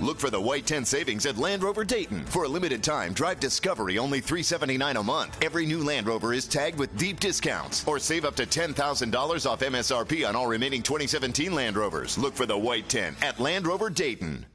Look for the white tent savings at Land Rover Dayton. For a limited time, drive Discovery only $379 a month. Every new Land Rover is tagged with deep discounts. Or save up to $10,000 off MSRP on all remaining 2017 Land Rovers. Look for the white tent at Land Rover Dayton.